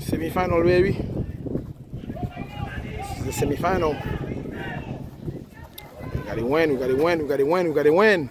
Semi-final, baby. This is the semi-final. We gotta win, we gotta win, we gotta win, we gotta win.